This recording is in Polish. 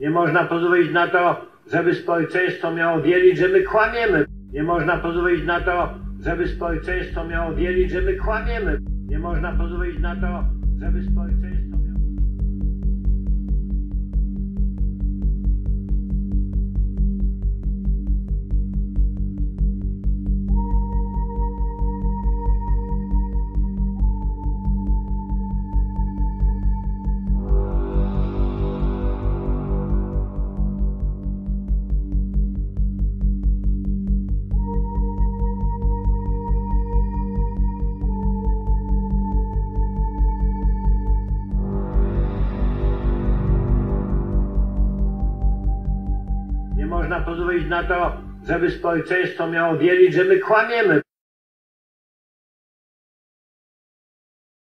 Nie można pozwolić na to, żeby społeczeństwo miało wierzyć, że my kłamiemy. Nie można pozwolić na to, żeby społeczeństwo miało wierzyć, że my kłamiemy. Nie można pozwolić na to, żeby społeczeństwo Nie można pozwolić na to, żeby społeczeństwo miało wierzyć, że my kłamiemy.